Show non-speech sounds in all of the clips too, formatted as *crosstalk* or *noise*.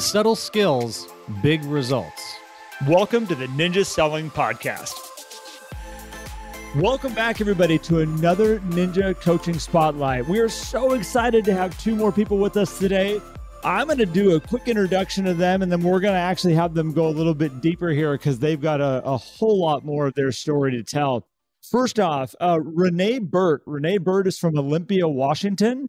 Subtle skills, big results. Welcome to the Ninja Selling Podcast. Welcome back, everybody, to another Ninja Coaching Spotlight. We are so excited to have two more people with us today. I'm going to do a quick introduction of them, and then we're going to actually have them go a little bit deeper here because they've got a, a, whole lot more of their story to tell. First off, uh, Renee Bert. Renee Bert is from Olympia, Washington.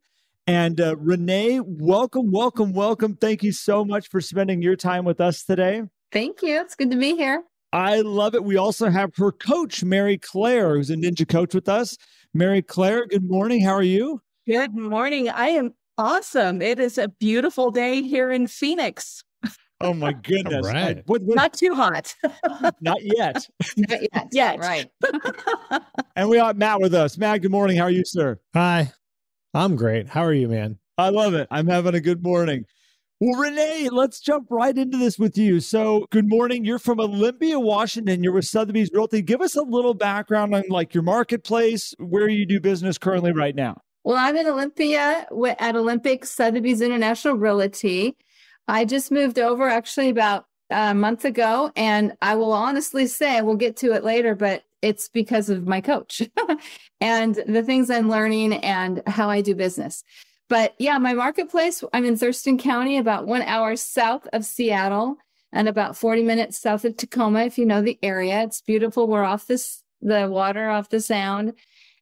And uh, Renee, welcome, welcome, welcome. Thank you so much for spending your time with us today. Thank you. It's good to be here. I love it. We also have her coach, Mary-Clare, who's a ninja coach with us. Mary-Clare, good morning. How are you? Good morning. I am awesome. It is a beautiful day here in Phoenix. Oh my goodness! right. what, what, not too hot. not yet. *laughs* not yet. yet. Right. *laughs* and we have Matt with us. Matt, good morning. How are you, sir? Hi. I'm great. How are you, man? I love it. I'm having a good morning. Well, Renee, let's jump right into this with you. So, good morning. You're from Olympia, Washington. You're with Sotheby's Realty. Give us a little background on like your marketplace, where you do business currently right now. Well, I'm in Olympia at Olympic Sotheby's International Realty. I just moved over actually about uh, a month ago, and I will honestly say we'll get to it later, but it's because of my coach *laughs* and the things I'm learning and how I do business. But yeah, my marketplace, I'm in Thurston County, about one hour south of Seattle and about 40 minutes south of Tacoma, if you know the area. It's beautiful. We're off this, the water, off the sound.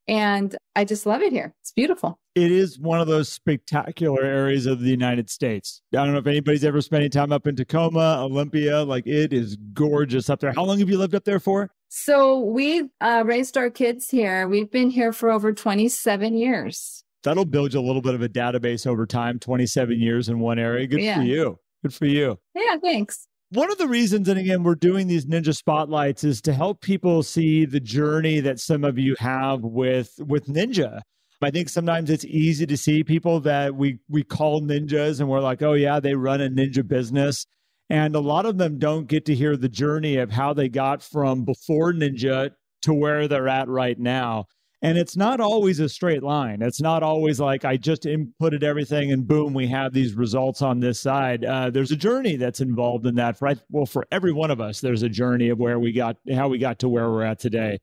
And I just love it here. It's beautiful. It is one of those spectacular areas of the United States. I don't know if anybody's ever spent any time up in Tacoma, Olympia. Like it is gorgeous up there. How long have you lived up there for? So we uh, raised our kids here. We've been here for over 27 years. That'll build you a little bit of a database over time. 27 years in one area. Good yeah. for you. Good for you. Yeah, thanks one of the reasons, and again, we're doing these ninja spotlights is to help people see the journey that some of you have with with ninja. I think sometimes it's easy to see people that we we call ninjas and we're like, oh yeah, they run a ninja business. And a lot of them don't get to hear the journey of how they got from before ninja to where they're at right now. And it's not always a straight line. It's not always like I just inputted everything and boom, we have these results on this side. Uh, there's a journey that's involved in that. For well, for every one of us, there's a journey of where we got, how we got to where we're at today.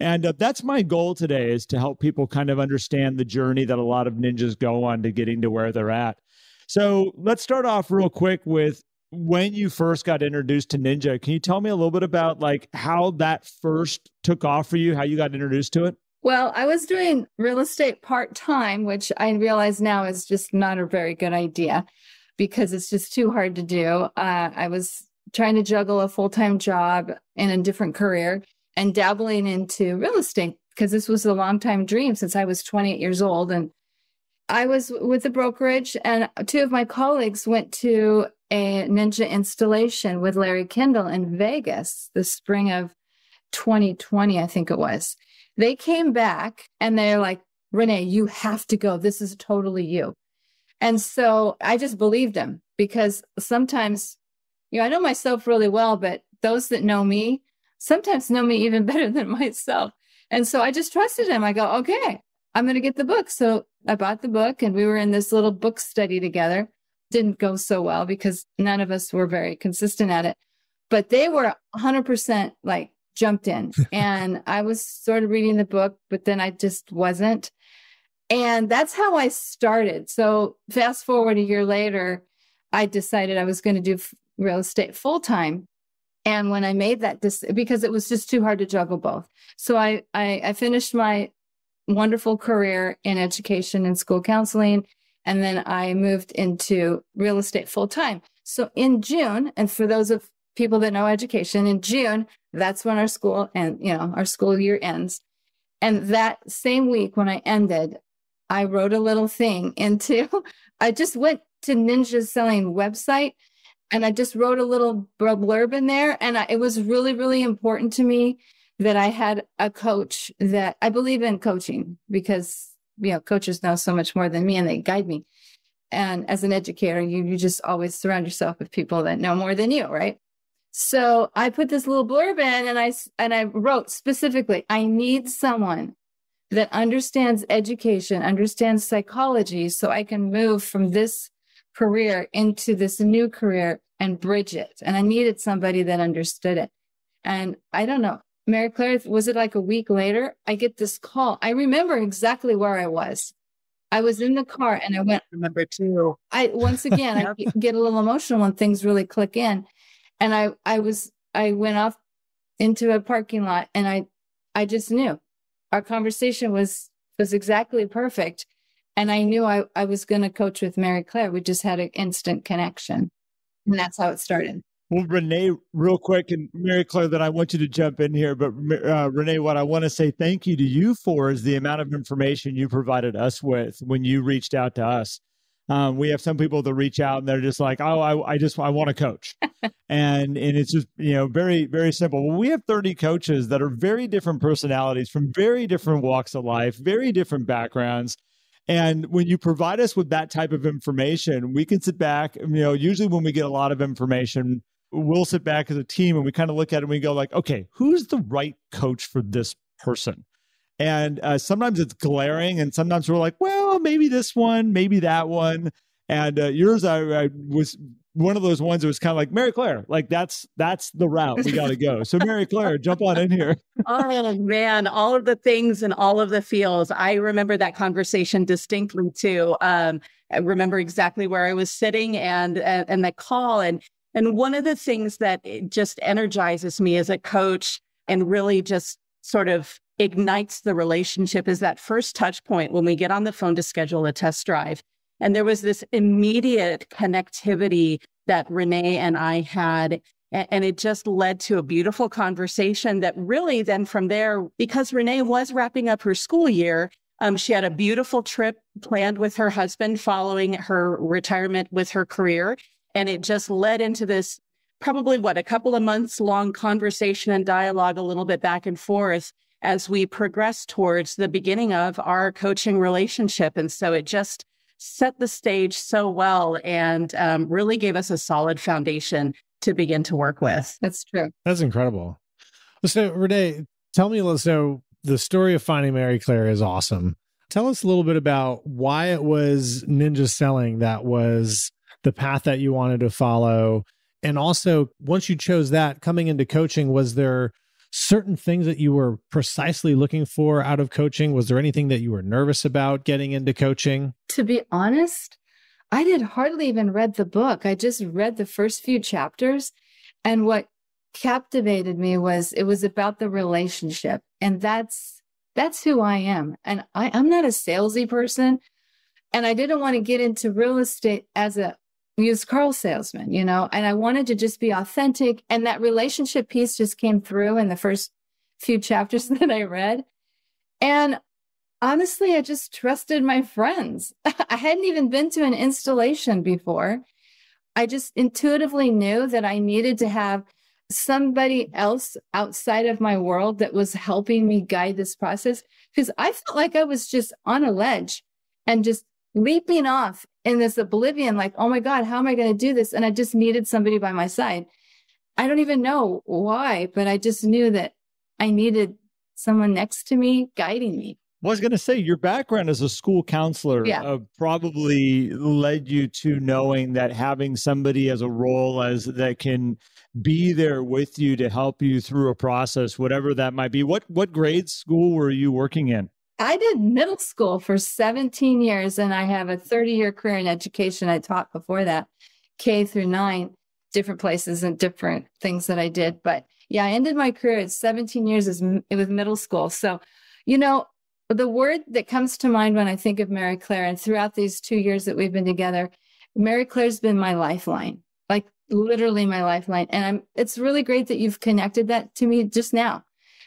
And uh, that's my goal today is to help people kind of understand the journey that a lot of ninjas go on to getting to where they're at. So let's start off real quick with when you first got introduced to ninja. Can you tell me a little bit about like how that first took off for you, how you got introduced to it? Well, I was doing real estate part time, which I realize now is just not a very good idea because it's just too hard to do. Uh, I was trying to juggle a full time job and a different career and dabbling into real estate because this was a long time dream since I was 28 years old. And I was with the brokerage, and two of my colleagues went to a ninja installation with Larry Kendall in Vegas the spring of 2020, I think it was. They came back and they're like, Renee, you have to go. This is totally you. And so I just believed him because sometimes, you know, I know myself really well, but those that know me sometimes know me even *laughs* better than myself. And so I just trusted him. I go, okay, I'm going to get the book. So I bought the book and we were in this little book study together. Didn't go so well because none of us were very consistent at it, but they were 100% like jumped in *laughs* and I was sort of reading the book, but then I just wasn't. And that's how I started. So fast forward a year later, I decided I was going to do real estate full time. And when I made that decision, because it was just too hard to juggle both. So I, I, I finished my wonderful career in education and school counseling. And then I moved into real estate full time. So in June, and for those of people that know education in June, that's when our school and you know our school year ends. And that same week when I ended, I wrote a little thing *laughs* into I just went to Ninja Selling website and I just wrote a little blurb in there. And I, it was really, really important to me that I had a coach that I believe in coaching because you know coaches know so much more than me and they guide me. And as an educator, you you just always surround yourself with people that know more than you, right? So I put this little blurb in and I, and I wrote specifically, I need someone that understands education, understands psychology, so I can move from this career into this new career and bridge it. And I needed somebody that understood it. And I don't know, Mary-Clare, was it like a week later? I get this call. I remember exactly where I was. I was in the car and I went, remember too. I once again I *laughs* get a little emotional when things really click in. And I I was I went off into a parking lot and I I just knew our conversation was was exactly perfect. And I knew I, I was going to coach with Mary-Clare. We just had an instant connection. And that's how it started. Well, Renee, real quick, and Mary Claire, that I want you to jump in here. But uh, Renee, what I want to say thank you to you for is the amount of information you provided us with when you reached out to us. Um, we have some people that reach out and they're just like, "Oh, I, I just I want to coach," *laughs* and and it's just you know very very simple. Well, we have thirty coaches that are very different personalities from very different walks of life, very different backgrounds. And when you provide us with that type of information, we can sit back. You know, usually when we get a lot of information, we'll sit back as a team and we kind of look at it and we go like, okay, who's the right coach for this person? And uh, sometimes it's glaring, and sometimes we're like, well, maybe this one, maybe that one. And uh, yours, I, I, was one of those ones that was kind of like Mary-Clare, like that's that's the route we got to go. So Mary-Clare, jump on in here. oh man, all of the things and all of the feels. I remember that conversation distinctly too. Um, I remember exactly where I was sitting and and, and the call and and one of the things that just energizes me as a coach and really just sort of ignites the relationship is that first touch point when we get on the phone to schedule a test drive. And there was this immediate connectivity that Renee and I had. And it just led to a beautiful conversation that really then from there, because Renee was wrapping up her school year, um, she had a beautiful trip planned with her husband following her retirement with her career. And it just led into this probably what a couple of months long conversation and dialogue, a little bit back and forth as we progress towards the beginning of our coaching relationship. And so it just set the stage so well and um, really gave us a solid foundation to begin to work with. That's true. That's incredible. So, Renee, tell me, so the story of finding Mary-Clare is awesome. Tell us a little bit about why it was ninja selling that was the path that you wanted to follow. And also, once you chose that, coming into coaching, was there certain things that you were precisely looking for out of coaching? Was there anything that you were nervous about getting into coaching? To be honest, I did hardly even read the book. I just read the first few chapters. And what captivated me was it was about the relationship. And that's that's who I am. And I, I'm not a salesy person. And I didn't want to get into real estate as a used car salesman, you know, and I wanted to just be authentic. And that relationship piece just came through in the first few chapters *laughs* that I read. And honestly, I just trusted my friends. *laughs* I hadn't even been to an installation before. I just intuitively knew that I needed to have somebody else outside of my world that was helping me guide this process because I felt like I was just on a ledge and just leaping off in this oblivion, like, oh my God, how am I going to do this? And I just needed somebody by my side. I don't even know why, but I just knew that I needed someone next to me guiding me. Well, I was going to say your background as a school counselor yeah. uh, probably led you to knowing that having somebody as a role as that can be there with you to help you through a process, whatever that might be. What what grade school were you working in? I did middle school for 17 years and I have a 30 year career in education. I taught before that, K through nine, different places and different things that I did. But yeah, I ended my career at 17 years as, with middle school. So, you know, the word that comes to mind when I think of Mary-Clare and throughout these two years that we've been together, Mary-Clare's been my lifeline, like literally my lifeline. And I'm, it's really great that you've connected that to me just now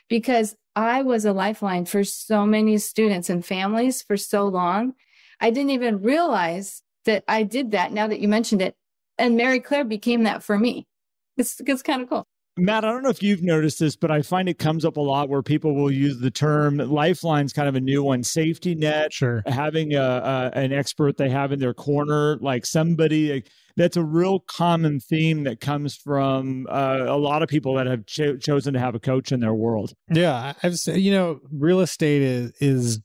because I was a lifeline for so many students and families for so long. I didn't even realize that I did that now that you mentioned it. And Mary-Clare became that for me. It's, it's kind of cool. Matt, I don't know if you've noticed this, but I find it comes up a lot where people will use the term lifeline's kind of a new one, safety net, sure. having a, a an expert they have in their corner, like somebody that's a real common theme that comes from uh, a lot of people that have cho- chosen to have a coach in their world. Yeah, I've you know, real estate is is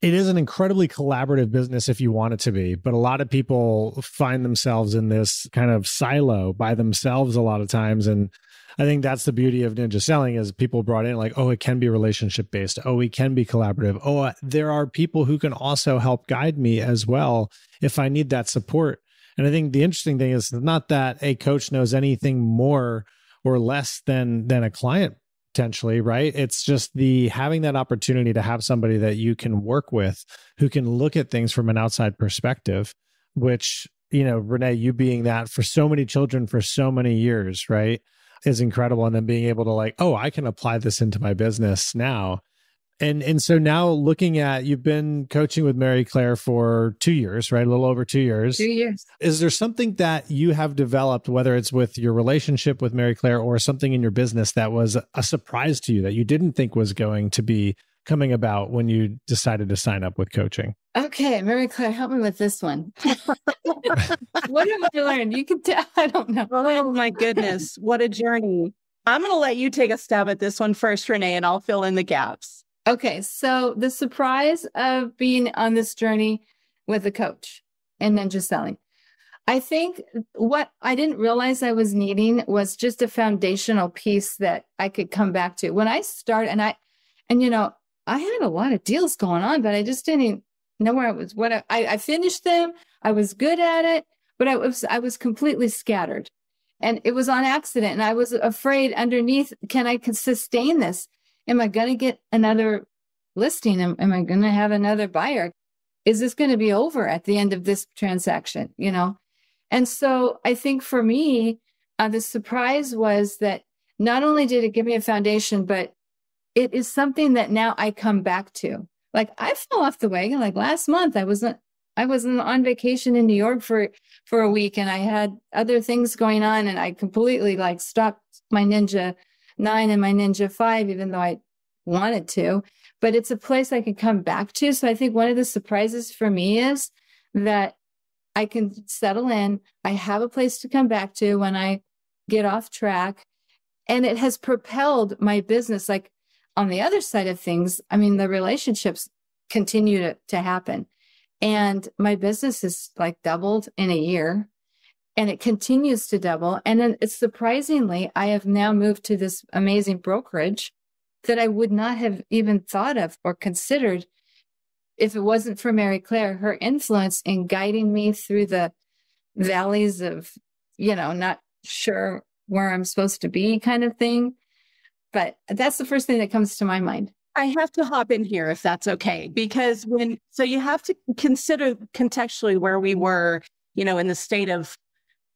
it is an incredibly collaborative business if you want it to be, but a lot of people find themselves in this kind of silo by themselves a lot of times. And I think that's the beauty of ninja selling is people brought in like, oh, it can be relationship based. Oh, it can be collaborative. Oh, uh, there are people who can also help guide me as well if I need that support. And I think the interesting thing is not that a coach knows anything more or less than than a client potentially, right? It's just the having that opportunity to have somebody that you can work with who can look at things from an outside perspective, which, you know, Renee, you being that for so many children for so many years, right? Is incredible. And then being able to like, oh, I can apply this into my business now and and so now looking at you've been coaching with Mary-Clare for two years, right? A little over two years. Two years. Is there something that you have developed, whether it's with your relationship with Mary-Clare or something in your business that was a surprise to you that you didn't think was going to be coming about when you decided to sign up with coaching? Okay, Mary-Clare, help me with this one. *laughs* what have I learned? You can tell. I don't know. Oh my goodness, what a journey! I'm going to let you take a stab at this one first, Renee, and I'll fill in the gaps. Okay, so the surprise of being on this journey with a coach and then just selling. I think what I didn't realize I was needing was just a foundational piece that I could come back to. When I started, and I, and you know, I had a lot of deals going on, but I just didn't know where I was. What I, I finished them, I was good at it, but I was I was completely scattered, and it was on accident. And I was afraid underneath, can I sustain this? am I going to get another listing? Am, am I going to have another buyer? Is this going to be over at the end of this transaction? You know? And so I think for me, uh, the surprise was that not only did it give me a foundation, but it is something that now I come back to. Like I fell off the wagon. Like last month, I wasn't I was on vacation in New York for for a week, and I had other things going on, and I completely like stopped my Ninja nine and my Ninja five, even though I wanted to. But it's a place I can come back to. So I think one of the surprises for me is that I can settle in. I have a place to come back to when I get off track. And it has propelled my business. Like on the other side of things, I mean, the relationships continue to, to happen. And my business is like doubled in a year and it continues to double. And then it's surprisingly, I have now moved to this amazing brokerage that I would not have even thought of or considered if it wasn't for Mary-Clare, her influence in guiding me through the valleys of, you know, not sure where I'm supposed to be kind of thing. But that's the first thing that comes to my mind. I have to hop in here if that's okay, because when, so you have to consider contextually where we were, you know, in the state of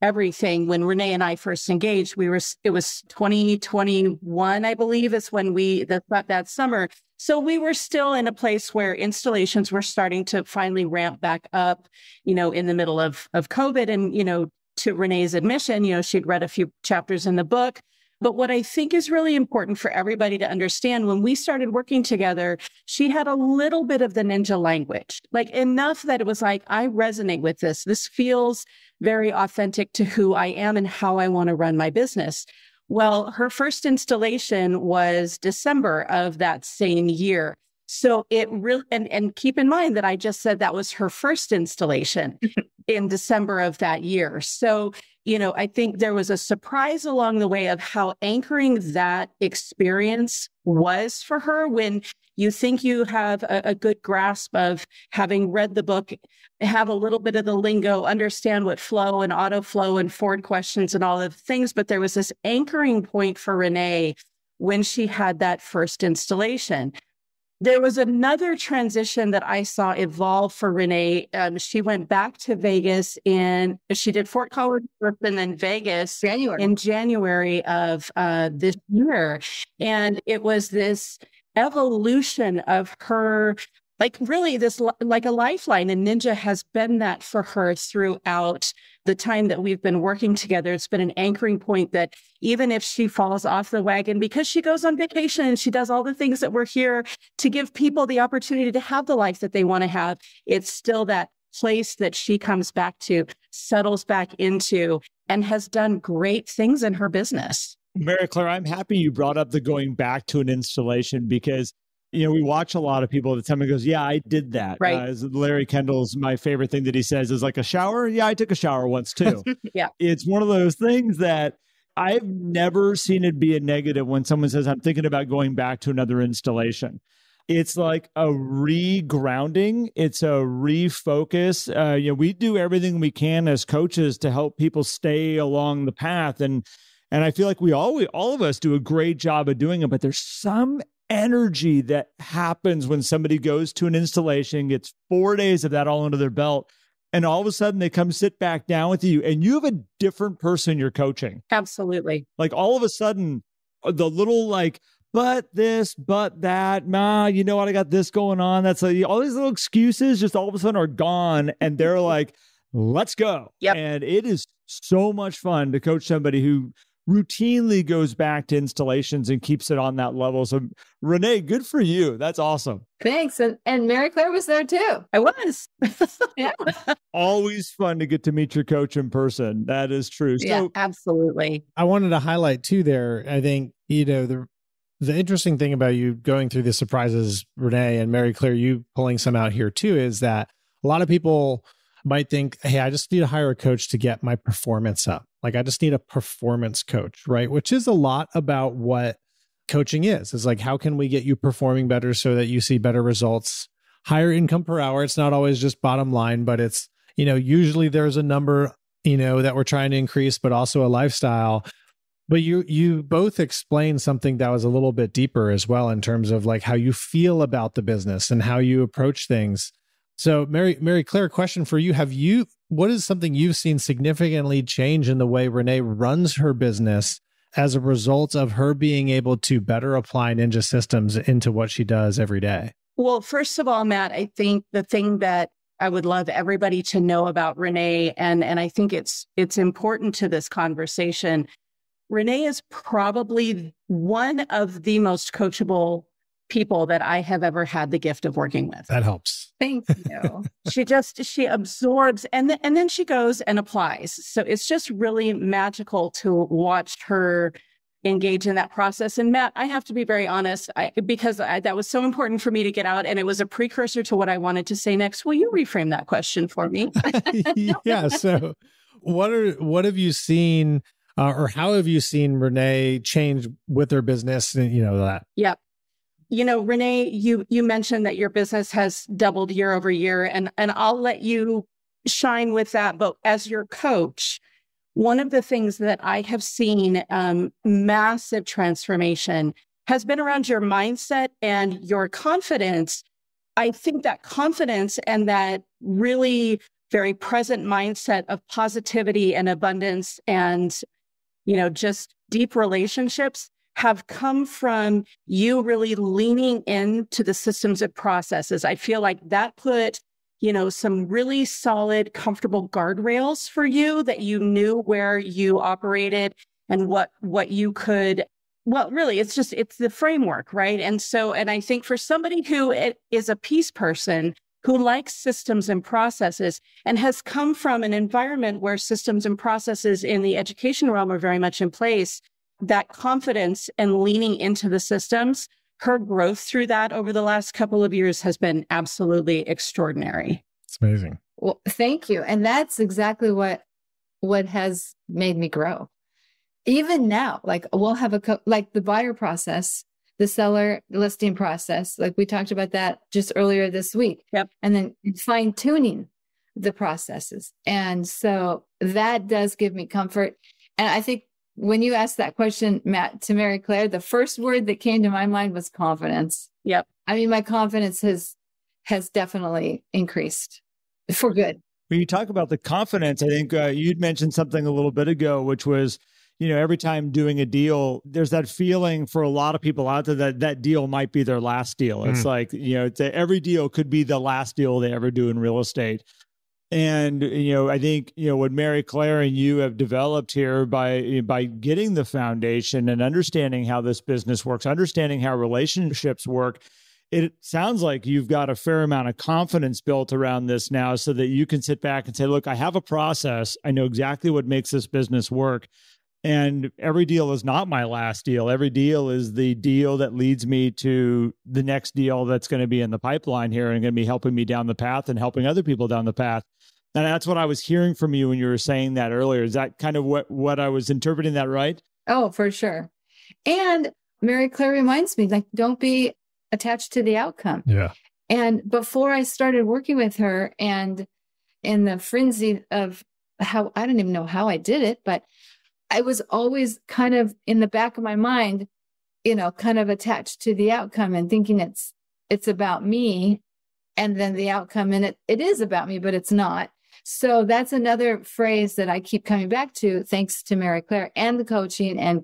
everything. When renee and i first engaged we were it was 2021 i believe is when we that that summer. So we were still in a place where installations were starting to finally ramp back up you know in the middle of of covid. And you know to renee's admission you know she'd read a few chapters in the book but what I think is really important for everybody to understand when we started working together, she had a little bit of the ninja language, like enough that it was like, I resonate with this. This feels very authentic to who I am and how I want to run my business. Well, her first installation was December of that same year. So it really, and, and keep in mind that I just said that was her first installation *laughs* in December of that year. So you know, I think there was a surprise along the way of how anchoring that experience was for her when you think you have a, a, good grasp of having read the book, have a little bit of the lingo, understand what flow and auto flow and forward questions and all of the things. But there was this anchoring point for Renee when she had that first installation there was another transition that I saw evolve for Renee. Um, she went back to Vegas and she did Fort Collins and then Vegas January. in January of uh, this year. And it was this evolution of her like really this like a lifeline and ninja has been that for her throughout the time that we've been working together it's been an anchoring point that even if she falls off the wagon because she goes on vacation and she does all the things that we're here to give people the opportunity to have the life that they want to have it's still that place that she comes back to settles back into and has done great things in her business. Mary-Clare, I'm happy you brought up the going back to an installation because you know, we watch a lot of people that somebody goes, Yeah, I did that. Right. Uh, Larry Kendall's my favorite thing that he says is like a shower. Yeah, I took a shower once too. *laughs* Yeah. It's one of those things that I've never seen it be a negative when someone says, I'm thinking about going back to another installation. It's like a regrounding. It's a refocus. Uh, you know, we do everything we can as coaches to help people stay along the path, and and I feel like we all we, all of us do a great job of doing it. But there's some energy that happens when somebody goes to an installation, gets four days of that all under their belt, and all of a sudden they come sit back down with you, and you have a different person you're coaching. Absolutely. Like all of a sudden, uh, the little like but this, but that, ma, you know what? I got this going on. That's like all these little excuses just all of a sudden are gone. And they're *laughs* like, let's go. Yep. And it is so much fun to coach somebody who routinely goes back to installations and keeps it on that level. So, Renee, good for you. That's awesome. Thanks. And, and Mary-Clare was there too. I was. *laughs* Yeah. Always fun to get to meet your coach in person. That is true. So, yeah, absolutely. I wanted to highlight too there. I think, you know, the the interesting thing about you going through the surprises, Renee and Mary-Clare, you pulling some out here too, is that a lot of people might think, hey, I just need to hire a coach to get my performance up. Like I just need a performance coach, right? Which is a lot about what coaching is. Is like how can we get you performing better so that you see better results, higher income per hour. It's not always just bottom line, but it's, you know, usually there's a number, you know, that we're trying to increase, but also a lifestyle. But you you both explained something that was a little bit deeper as well in terms of like how you feel about the business and how you approach things. So Mary Mary-Clare, question for you. Have you what is something you've seen significantly change in the way Renee runs her business as a result of her being able to better apply ninja systems into what she does every day? Well, first of all, Matt, I think the thing that I would love everybody to know about Renee, and and I think it's it's important to this conversation. Renee is probably one of the most coachable people that I have ever had the gift of working with. That helps. Thank *laughs* you. she just she absorbs and then and then she goes and applies. So it's just really magical to watch her engage in that process. And Matt, I have to be very honest, I, because I, that was so important for me to get out, and it was a precursor to what I wanted to say next. Will you reframe that question for me? *laughs* *laughs* yeah. So, what are what have you seen, uh, or how have you seen Renee change with her business? And you know that. Yep. You know, Renee, you you mentioned that your business has doubled year over year, and and I'll let you shine with that. But as your coach, one of the things that I have seen um, massive transformation has been around your mindset and your confidence. I think that confidence and that really very present mindset of positivity and abundance and, you know, just deep relationships have come from you really leaning into the systems and processes. I feel like that put you know, some really solid, comfortable guardrails for you that you knew where you operated and what, what you could, well, really, it's just, it's the framework, right? And so, and I think for somebody who is a peace person, who likes systems and processes and has come from an environment where systems and processes in the education realm are very much in place, that confidence and leaning into the systems her growth through that over the last couple of years has been absolutely extraordinary. It's amazing. Well, thank you. And that's exactly what what has made me grow. Even now, like we'll have a co- like the buyer process, the seller listing process, like we talked about that just earlier this week. Yep. And then fine tuning the processes. And so that does give me comfort. And I think when you asked that question, Matt, to Mary-Clare, the first word that came to my mind was confidence. Yep. I mean, my confidence has has definitely increased for good. When you talk about the confidence, I think uh, you'd mentioned something a little bit ago, which was, you know, every time doing a deal, there's that feeling for a lot of people out there that that deal might be their last deal. It's Mm. like, you know, it's a, every deal could be the last deal they ever do in real estate. And you know, I think you know what Mary-Clare and you have developed here by by getting the foundation and understanding how this business works, understanding how relationships work. It sounds like you've got a fair amount of confidence built around this now, so that you can sit back and say, "Look, I have a process. I know exactly what makes this business work." And every deal is not my last deal. Every deal is the deal that leads me to the next deal that's going to be in the pipeline here and going to be helping me down the path and helping other people down the path. And that's what I was hearing from you when you were saying that earlier. Is that kind of what, what I was interpreting that right? Oh, for sure. And Mary-Clare reminds me, like, don't be attached to the outcome. Yeah. And before I started working with her and in the frenzy of how I don't even know how I did it, but I was always kind of in the back of my mind, you know, kind of attached to the outcome and thinking it's it's about me and then the outcome and it it is about me, but it's not. So that's another phrase that I keep coming back to, thanks to Mary-Clare and the coaching and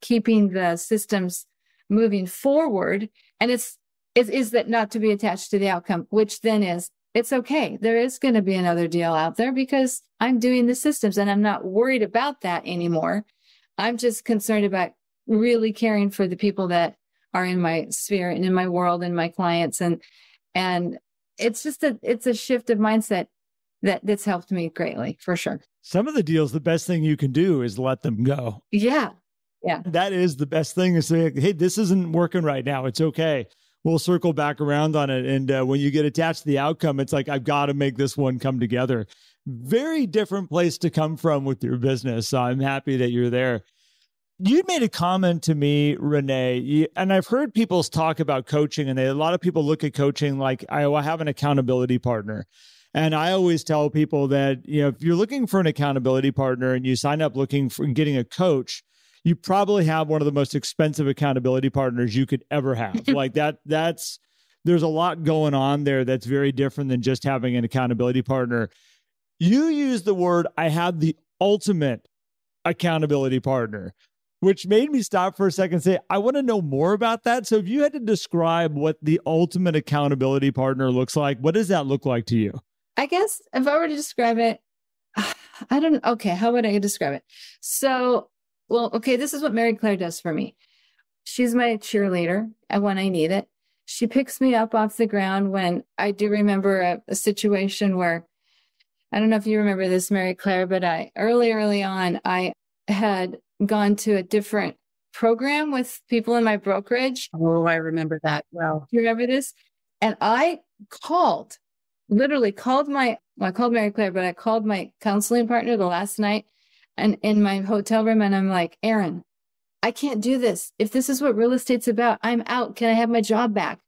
keeping the systems moving forward. And it's, is, is that not to be attached to the outcome, which then is it's okay. There is going to be another deal out there because I'm doing the systems and I'm not worried about that anymore. I'm just concerned about really caring for the people that are in my sphere and in my world and my clients and and it's just a it's a shift of mindset that that's helped me greatly for sure. Some of the deals, the best thing you can do is let them go. Yeah. Yeah. That is the best thing is say, hey, this isn't working right now. It's okay. We'll circle back around on it. And uh, when you get attached to the outcome, it's like, I've got to make this one come together. Very different place to come from with your business. So I'm happy that you're there. You made a comment to me, Renee, and I've heard people talk about coaching, and they, a lot of people look at coaching like I, I have an accountability partner. And I always tell people that, you know, if you're looking for an accountability partner and you sign up looking for getting a coach, you probably have one of the most expensive accountability partners you could ever have. *laughs* like that, that's, there's a lot going on there that's very different than just having an accountability partner. You use the word, I have the ultimate accountability partner, which made me stop for a second and say, I want to know more about that. So if you had to describe what the ultimate accountability partner looks like, what does that look like to you? I guess if I were to describe it, *sighs* I don't, okay, how would I describe it? So, well, okay, this is what Mary-Clare does for me. She's my cheerleader and when I need it. She picks me up off the ground when I do remember a, a situation where I don't know if you remember this, Mary-Clare, but I early, early on, I had gone to a different program with people in my brokerage. Oh, I remember that. Well, Do you remember this? And I called literally called my, well, I called Mary-Clare, but I called my counseling partner the last night and in my hotel room. And I'm like, Aaron, I can't do this. If this is what real estate's about, I'm out. Can I have my job back?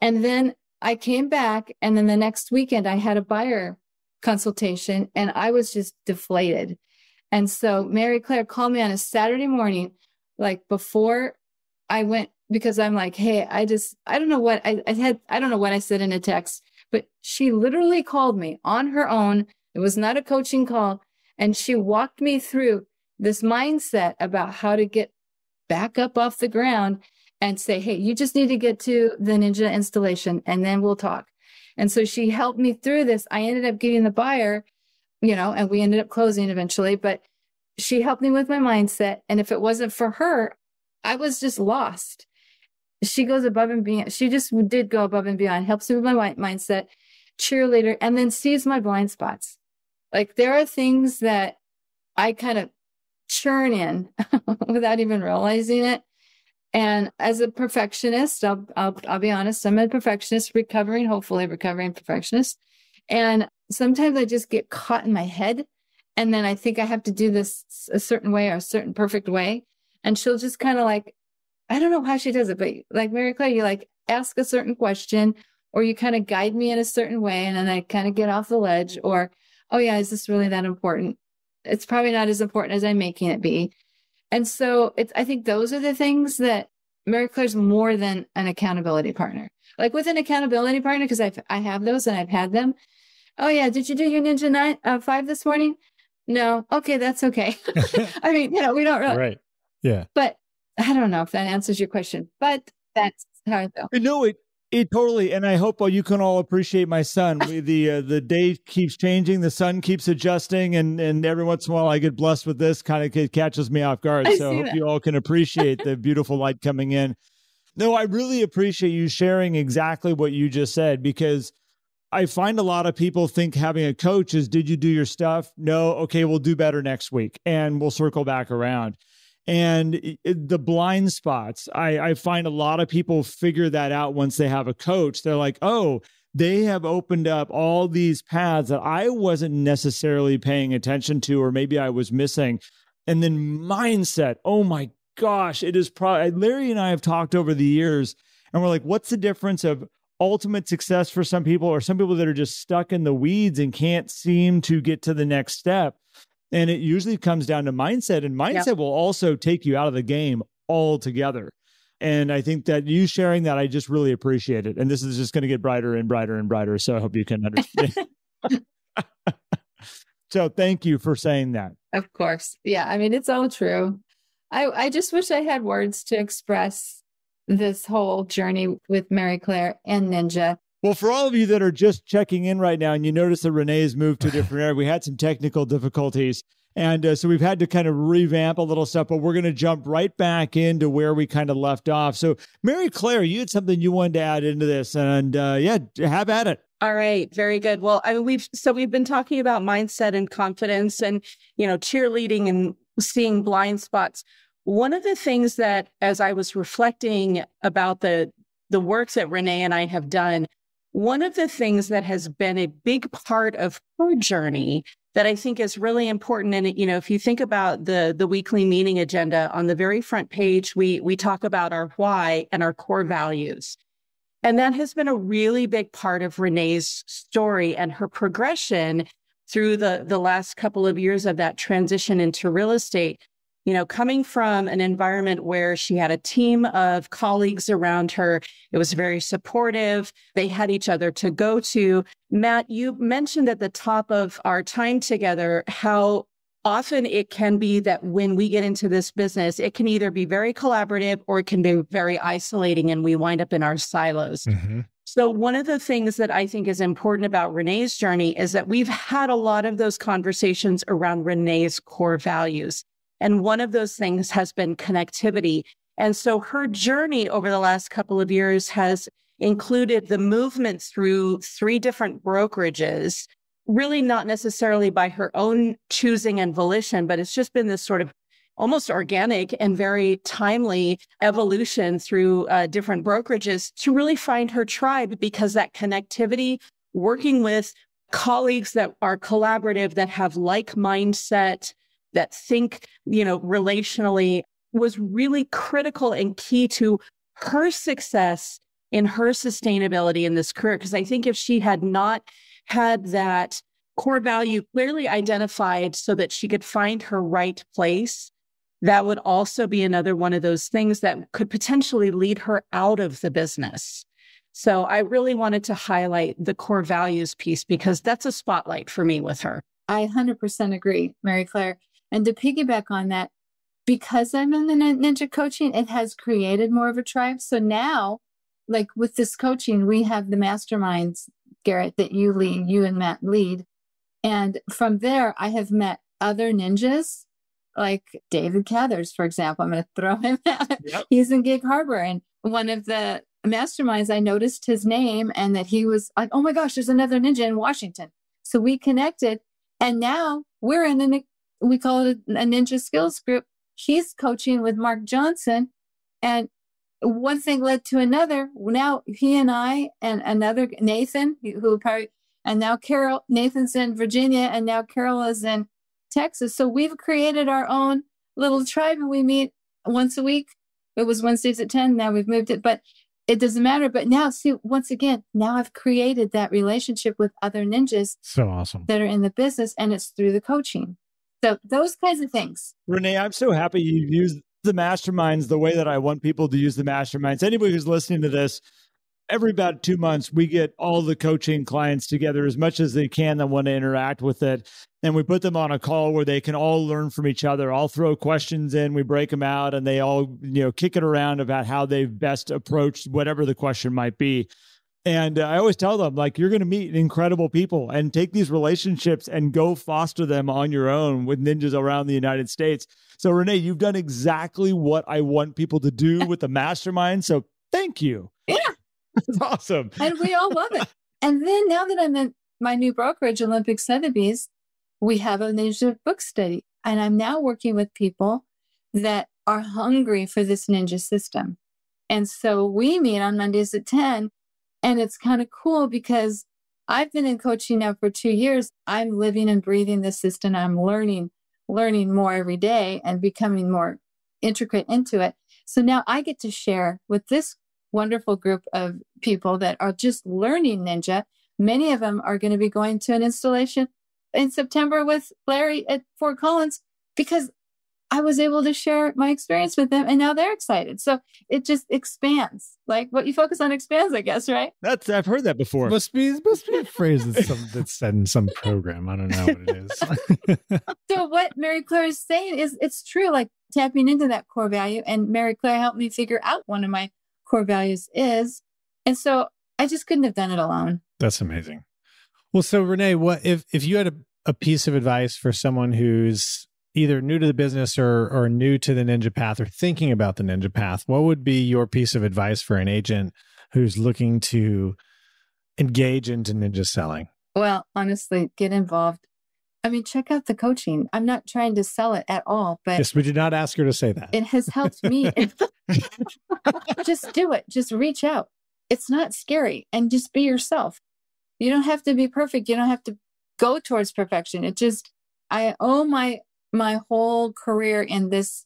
And then I came back. And then the next weekend, I had a buyer consultation and I was just deflated. And so Mary-Clare called me on a Saturday morning, like before I went, because I'm like, hey, I just, I don't know what I, I had, I don't know what I said in a text, but she literally called me on her own. It was not a coaching call. And she walked me through this mindset about how to get back up off the ground and say, Hey, you just need to get to the Ninja installation and then we'll talk. And so she helped me through this. I ended up getting the buyer, you know, and we ended up closing eventually, but she helped me with my mindset. And if it wasn't for her, I was just lost she goes above and beyond. She just did go above and beyond, helps me with my mindset, cheerleader, and then sees my blind spots. Like there are things that I kind of churn in *laughs* without even realizing it. And as a perfectionist, I'll, I'll, I'll be honest, I'm a perfectionist, recovering, hopefully recovering perfectionist. And sometimes I just get caught in my head. And then I think I have to do this a certain way or a certain perfect way. And she'll just kind of like I don't know how she does it, but like Mary-Clare, you like ask a certain question or you kind of guide me in a certain way and then I kind of get off the ledge or, oh yeah, is this really that important? It's probably not as important as I'm making it be. And so it's, I think those are the things that Mary-Clare's more than an accountability partner. Like with an accountability partner, because I I have those and I've had them. Oh yeah, did you do your Ninja nine uh, five this morning? No. Okay, that's okay. *laughs* *laughs* I mean, you know, we don't really. Right. Yeah. But I don't know if that answers your question, but that's how I feel. No, it it totally, and I hope you can all appreciate my sun. We, the uh, the day keeps changing, the sun keeps adjusting, and and every once in a while I get blessed with this. Kind of catches me off guard. I so I hope that. you all can appreciate the beautiful light coming in. No, I really appreciate you sharing exactly what you just said because I find a lot of people think having a coach is did you do your stuff? No, okay, we'll do better next week and we'll circle back around. And it, the blind spots, I, I find a lot of people figure that out once they have a coach. They're like, oh, they have opened up all these paths that I wasn't necessarily paying attention to, or maybe I was missing. And then mindset, oh my gosh, it is probably Larry and I have talked over the years, and we're like, what's the difference of ultimate success for some people or some people that are just stuck in the weeds and can't seem to get to the next step? And it usually comes down to mindset, and mindset yep. will also take you out of the game altogether. And I think that you sharing that, I just really appreciate it. And this is just going to get brighter and brighter and brighter. So I hope you can understand. *laughs* *laughs* so thank you for saying that. Of course. Yeah. I mean, it's all true. I, I just wish I had words to express this whole journey with Mary-Clare and Ninja. Well, for all of you that are just checking in right now and you notice that Renee's moved to a *laughs* different area, we had some technical difficulties. And uh, so we've had to kind of revamp a little stuff, but we're going to jump right back into where we kind of left off. So, Mary-Clare, you had something you wanted to add into this, and uh, yeah, have at it. All right, very good. Well, I mean, we've so we've been talking about mindset and confidence, and you know, cheerleading and seeing blind spots. One of the things that, as I was reflecting about the the work that Renee and I have done, one of the things that has been a big part of her journey that I think is really important. And you know, if you think about the the weekly meeting agenda on the very front page, we we talk about our why and our core values. And that has been a really big part of Renee's story and her progression through the the last couple of years of that transition into real estate you know, coming from an environment where she had a team of colleagues around her, it was very supportive. They had each other to go to. Matt, you mentioned at the top of our time together how often it can be that when we get into this business, it can either be very collaborative or it can be very isolating and we wind up in our silos. Mm-hmm. So, one of the things that I think is important about Renee's journey is that we've had a lot of those conversations around Renee's core values. And one of those things has been connectivity. And so her journey over the last couple of years has included the movement through three different brokerages, really not necessarily by her own choosing and volition, but it's just been this sort of almost organic and very timely evolution through uh, different brokerages to really find her tribe because that connectivity, working with colleagues that are collaborative, that have like mindset, that think, you know, relationally was really critical and key to her success in her sustainability in this career. Because I think if she had not had that core value clearly identified so that she could find her right place, that would also be another one of those things that could potentially lead her out of the business. So I really wanted to highlight the core values piece because that's a spotlight for me with her. I 100% agree, Mary-Clare. And to piggyback on that, because I'm in the ninja coaching, it has created more of a tribe. So now, like with this coaching, we have the masterminds, Garrett, that you lead, you and Matt lead. And from there, I have met other ninjas, like David Cathers, for example. I'm going to throw him *laughs* out. Yep. He's in Gig Harbor. And one of the masterminds, I noticed his name and that he was like, oh my gosh, there's another ninja in Washington. So we connected. And now we're in an we call it a, ninja skills group. He's coaching with Mark Johnson. And one thing led to another. Now he and I and another Nathan, who probably, and now Carol, Nathan's in Virginia and now Carol is in Texas. So we've created our own little tribe and we meet once a week. It was Wednesdays at 10. Now we've moved it, but it doesn't matter. But now, see, once again, now I've created that relationship with other ninjas. So awesome. That are in the business and it's through the coaching. So those kinds of things. Renee, I'm so happy you used the masterminds the way that I want people to use the masterminds. Anybody who's listening to this, every about two months, we get all the coaching clients together as much as they can that want to interact with it. And we put them on a call where they can all learn from each other. I'll throw questions in, we break them out, and they all, you know, kick it around about how they've best approached whatever the question might be. And uh, I always tell them, like, you're going to meet incredible people and take these relationships and go foster them on your own with ninjas around the United States. So, Renee, you've done exactly what I want people to do with the mastermind. So, thank you. Yeah. *laughs* That's awesome. And we all love it. And then now that I'm in my new brokerage, Olympic Sotheby's, we have a ninja book study. And I'm now working with people that are hungry for this ninja system. And so we meet on Mondays at 10. And it's kind of cool because I've been in coaching now for two years. I'm living and breathing this system. I'm learning, learning more every day and becoming more intricate into it. So now I get to share with this wonderful group of people that are just learning Ninja. Many of them are going to be going to an installation in September with Larry at Fort Collins because I was able to share my experience with them and now they're excited. So it just expands. Like what you focus on expands, I guess, right? That's I've heard that before. Must be must be a *laughs* phrase that's, some, that's said in some program. I don't know what it is. *laughs* so what Mary-Clare is saying is it's true, like tapping into that core value. And Mary-Clare helped me figure out one of my core values is. And so I just couldn't have done it alone. That's amazing. Well, so Renee, what if if you had a, a piece of advice for someone who's either new to the business or or new to the ninja path or thinking about the ninja path, what would be your piece of advice for an agent who's looking to engage into ninja selling? Well, honestly, get involved. I mean, check out the coaching. I'm not trying to sell it at all, but yes, we did not ask her to say that. It has helped me. *laughs* *laughs* just do it. Just reach out. It's not scary and just be yourself. You don't have to be perfect. You don't have to go towards perfection. It just, I owe my my whole career in this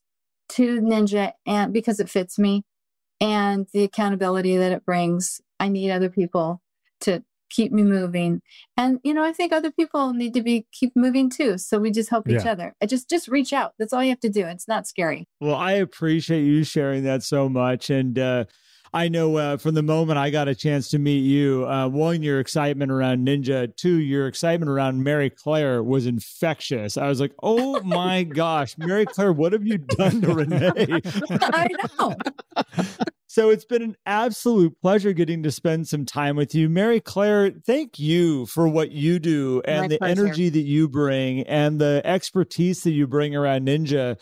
to Ninja and because it fits me and the accountability that it brings. I need other people to keep me moving. And you know, I think other people need to be keep moving too. So we just help each other. I just just reach out. That's all you have to do. It's not scary. Well, I appreciate you sharing that so much and uh I know uh, from the moment I got a chance to meet you, uh, one, your excitement around Ninja, two, your excitement around Mary-Clare was infectious. I was like, oh *laughs* my gosh, Mary-Clare, what have you done to Renee? *laughs* I know. So it's been an absolute pleasure getting to spend some time with you. Mary-Clare, thank you for what you do and My the pleasure. energy that you bring and the expertise that you bring around Ninja.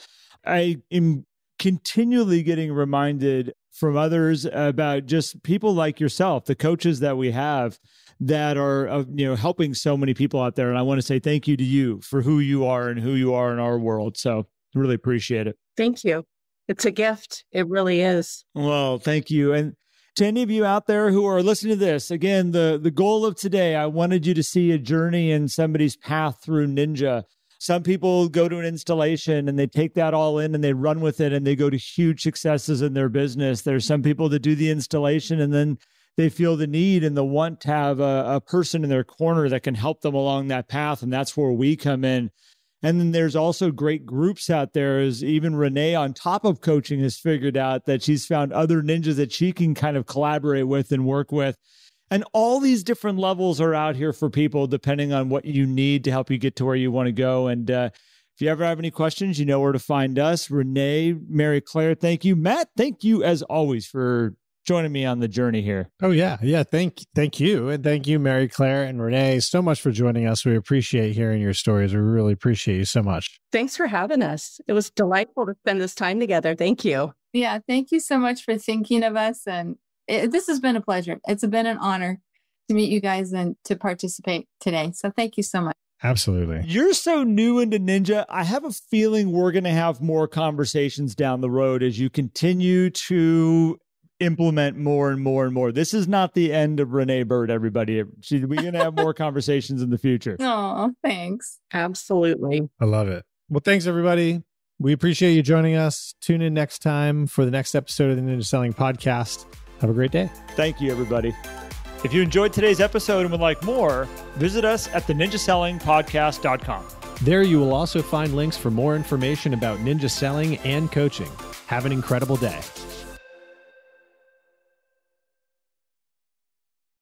I am continually getting reminded from others about just people like yourself, the coaches that we have that are uh, you know helping so many people out there and I want to say thank you to you for who you are and who you are in our world. So, really appreciate it. Thank you. It's a gift. It really is. Well, thank you. And to any of you out there who are listening to this, again, the, the goal of today, I wanted you to see a journey in somebody's path through Ninja. Some people go to an installation and they take that all in and they run with it and they go to huge successes in their business. There's some people that do the installation and then they feel the need and the want to have a, a person in their corner that can help them along that path. And that's where we come in. And then there's also great groups out there, as even Renee, on top of coaching, has figured out that she's found other ninjas that she can kind of collaborate with and work with. And all these different levels are out here for people, depending on what you need to help you get to where you want to go. And uh, if you ever have any questions, you know where to find us. Renee, Mary-Clare, thank you. Matt, thank you as always for joining me on the journey here. Oh yeah, yeah. Thank thank you, and thank you, Mary-Clare and Renee, so much for joining us. We appreciate hearing your stories. We really appreciate you so much. Thanks for having us. It was delightful to spend this time together. Thank you. Yeah, thank you so much for thinking of us. And it, this has been a pleasure. It's been an honor to meet you guys and to participate today. So thank you so much. Absolutely. You're so new into Ninja. I have a feeling we're going to have more conversations down the road as you continue to implement more and more and more. This is not the end of Renee Bert, everybody. We're going to have more *laughs* conversations in the future. Oh, thanks. Absolutely. I love it. Well, thanks everybody. We appreciate you joining us. Tune in next time for the next episode of the Ninja Selling Podcast. Have a great day. Thank you, everybody. If you enjoyed today's episode and would like more, visit us at the ninjasellingpodcast.com. There you will also find links for more information about ninja selling and coaching. Have an incredible day.